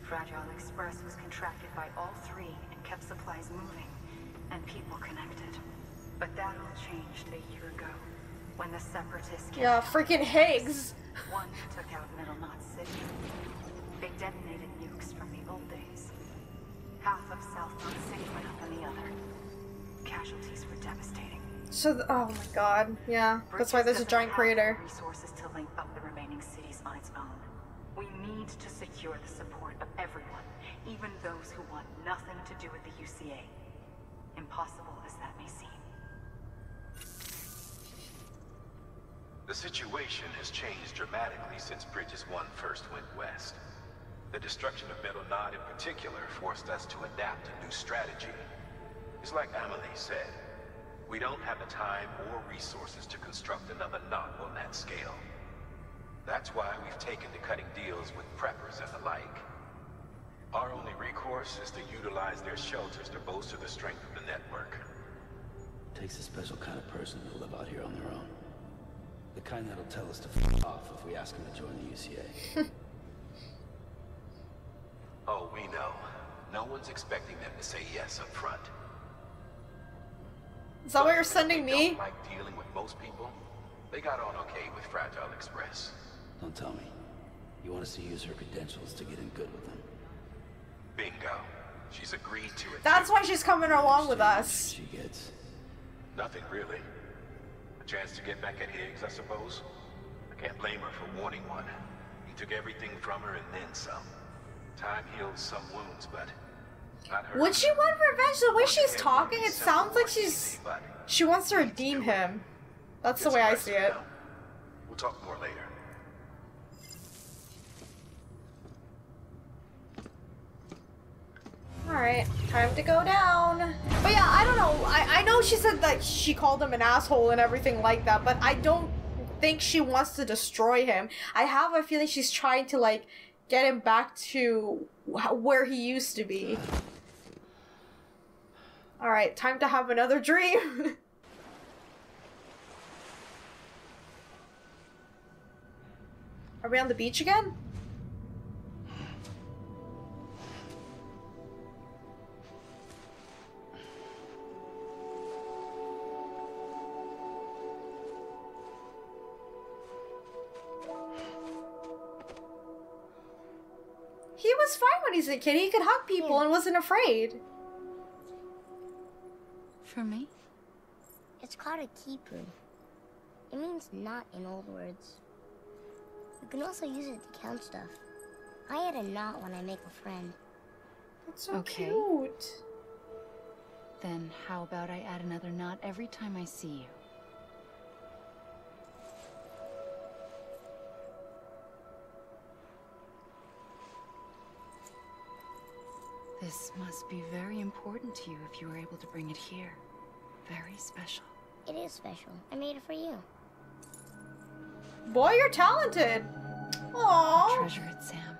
Fragile Express was contracted by all three and kept supplies moving and people connected. But that all changed a year ago when the Separatists came yeah, freaking Higgs. one took out Middle Knot City. They detonated nukes from the old days. Half of South Knot City went up on the other. Casualties were devastating. So, th- oh my god, yeah. That's why there's a giant crater. Resources to link up the remaining cities on its own. We need to secure the support of everyone, even those who want nothing to do with the UCA. Impossible as that may seem. The situation has changed dramatically since Bridges 1 first went west. The destruction of Middle Knot in particular forced us to adapt a new strategy. It's like Amelie said, we don't have the time or resources to construct another knot on that scale. That's why we've taken to cutting deals with preppers and the like. Our only recourse is to utilize their shelters to bolster the strength of the network. Takes a special kind of person to live out here on their own. The kind that'll tell us to f off if we ask them to join the UCA. Oh, we know. No one's expecting them to say yes up front. Is that why you're sending me? Don't like dealing with most people. They got on okay with Fragile Express. Don't tell me. You want us to use her credentials to get in good with them. Bingo. She's agreed to it. That's why she's coming along with us. She gets. Nothing really. A Chance to get back at Higgs, I suppose? I can't blame her for wanting one. He took everything from her and then some. Time heals some wounds, but not her. Would she want revenge? The way she's talking, it sounds like she's she wants to redeem him. That's the way I see it. We'll talk more later. Alright, time to go down. But yeah, I don't know. I, I know she said that she called him an asshole and everything like that, but I don't think she wants to destroy him. I have a feeling she's trying to, like, get him back to where he used to be. Alright, time to have another dream. Are we on the beach again? He was fine when he's a kid. He could hug people hmm. and wasn't afraid. For me? It's called a quipu. It means knot in old words. You can also use it to count stuff. I add a knot when I make a friend. That's so Okay. cute. Then how about I add another knot every time I see you? This must be very important to you if you were able to bring it here. Very special. It is special. I made it for you. Boy, you're talented. Aww. Treasure it, Sam.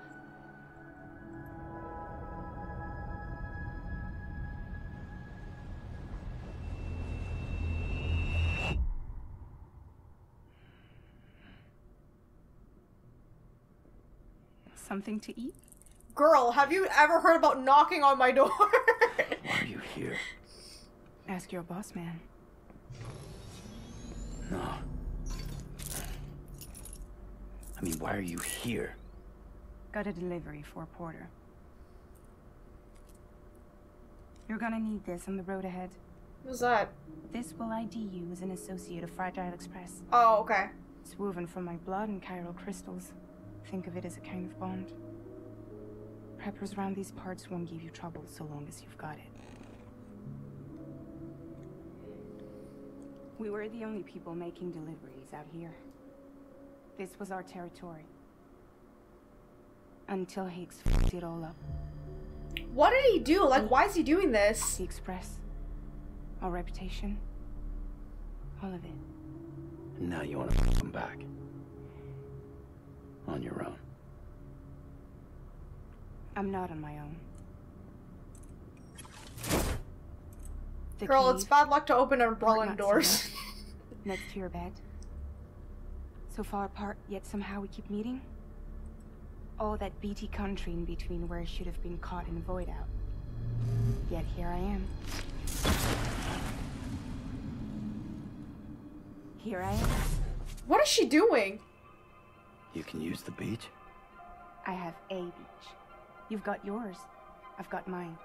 Something to eat? Girl, have you ever heard about knocking on my door? Why are you here? Ask your boss man. No. I mean, why are you here? Got a delivery for Porter. You're gonna need this on the road ahead. What's that? This will ID you as an associate of Fragile Express. Oh, okay. It's woven from my blood and chiral crystals. Think of it as a kind of bond. Preppers around these parts won't give you trouble so long as you've got it. We were the only people making deliveries out here. This was our territory. Until Higgs fucked it all up. What did he do? Like, why is he doing this? The Express. Our reputation. All of it. And now you want to come back. On your own. I'm not on my own. The Girl, it's bad luck to open umbrella Or not doors. Next to your bed. So far apart, yet somehow we keep meeting. All that BT country in between where I should have been caught in void out. Yet here I am. Here I am. What is she doing? You can use the beach? I have a beach. You've got yours. I've got mine.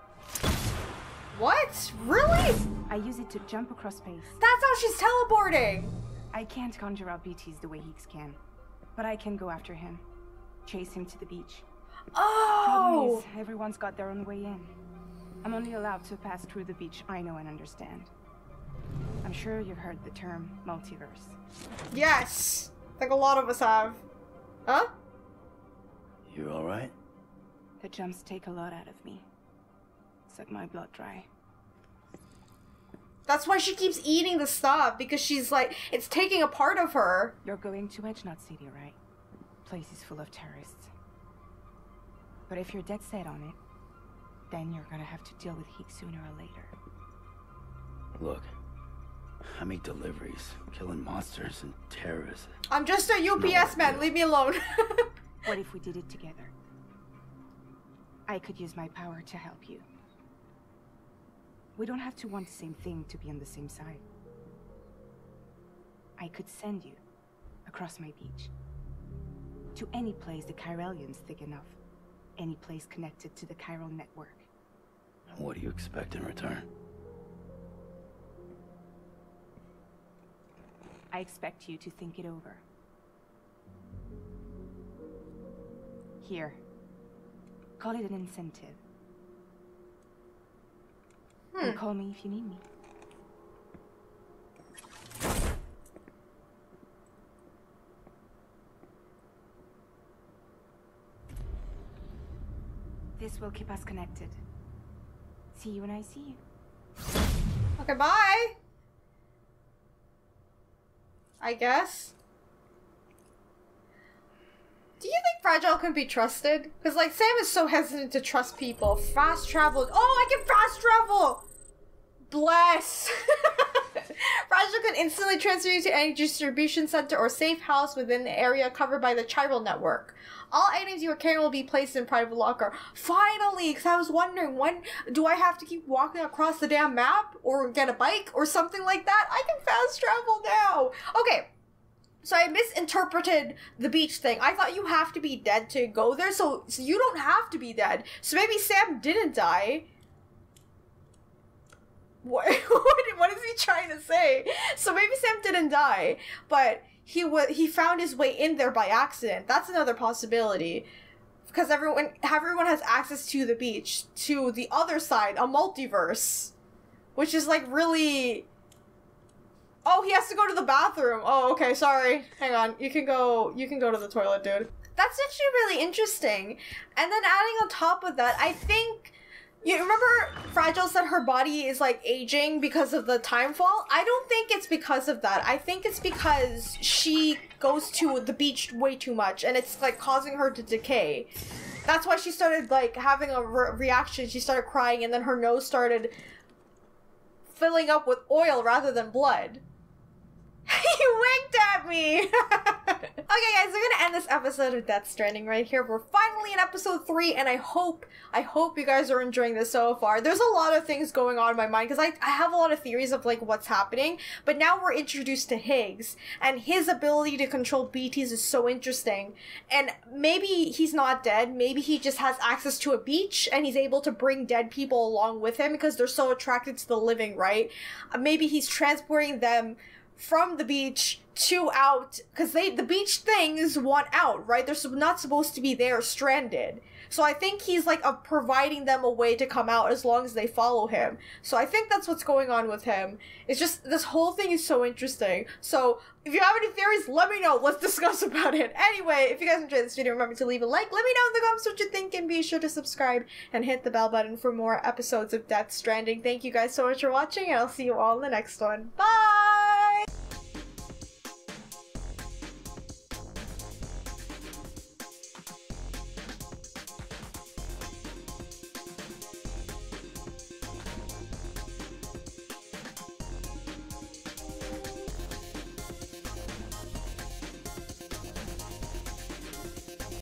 What? Really? I use it to jump across space. That's how she's teleporting. I can't conjure out BTs the way Higgs can, but I can go after him, chase him to the beach. Problem Oh! is, everyone's got their own way in. I'm only allowed to pass through the beach I know and understand. I'm sure you've heard the term multiverse. Yes. Like a lot of us have. Huh? You alright? The jumps take a lot out of me. Suck my blood dry. That's why she keeps eating the stuff because she's like, it's taking a part of her. You're going to Edge Knot City, right? Place is full of terrorists. But if you're dead set on it, then you're gonna have to deal with Higgs sooner or later. Look, I make deliveries, killing monsters and terrorists. I'm just a UPS man. Leave me alone. What if we did it together? I could use my power to help you. We don't have to want the same thing to be on the same side. I could send you across my beach. To any place the chiralium's thick enough. Any place connected to the chiral network. What do you expect in return? I expect you to think it over. Here. Call it an incentive. And Hmm. call me if you need me. This will keep us connected. See you when I see you. Okay, bye. I guess. Do you think Fragile can be trusted? Because, like, Sam is so hesitant to trust people. Fast travel. Oh, I can fast travel! Bless! Fragile can instantly transfer you to any distribution center or safe house within the area covered by the Chiral network. All items you are carrying will be placed in private locker. Finally, because I was wondering when do I have to keep walking across the damn map or get a bike or something like that? I can fast travel now. Okay, so I misinterpreted the beach thing. I thought you have to be dead to go there, so, so you don't have to be dead. So maybe Sam didn't die. What, what, is he trying to say? So maybe Sam didn't die, but he wa- he found his way in there by accident. That's another possibility. Because everyone everyone has access to the beach, to the other side, a multiverse. Which is like really Oh, he has to go to the bathroom. Oh, okay, sorry. Hang on. You can go you can go to the toilet, dude. That's actually really interesting. And then adding on top of that, I think you remember Fragile said her body is like aging because of the time fall? I don't think it's because of that. I think it's because she goes to the beach way too much and it's like causing her to decay. That's why she started like having a re- reaction. She started crying and then her nose started filling up with oil rather than blood. he winked at me. okay, guys, we're gonna end this episode of Death Stranding right here. We're finally in episode three, and I hope, I hope you guys are enjoying this so far. There's a lot of things going on in my mind because I, I have a lot of theories of like what's happening, but now we're introduced to Higgs, and his ability to control BTs is so interesting. And maybe he's not dead. Maybe he just has access to a beach, and he's able to bring dead people along with him because they're so attracted to the living, right? Maybe he's transporting them from the beach to out because they the beach things want out right? They're not supposed to be there stranded. So i think he's like uh, providing them a way to come out as long as they follow him. So i think that's what's going on with him. It's just this whole thing is so interesting. So if you have any theories let me know. Let's discuss about it. Anyway if you guys enjoyed this video remember to leave a like. Let me know in the comments what you think and be sure to subscribe and hit the bell button for more episodes of death stranding. Thank you guys so much for watching and i'll see you all in the next one. Bye